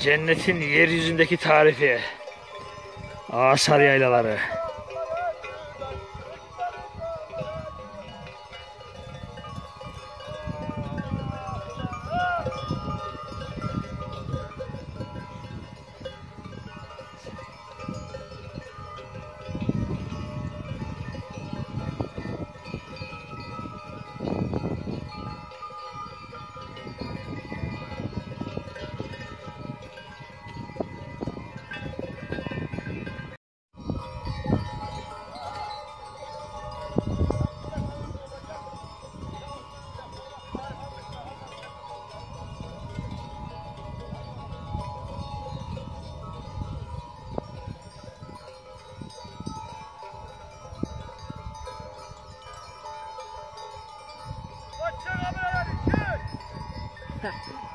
Cennetin yeryüzündeki tarifi. Ağasar yaylaları. Ha!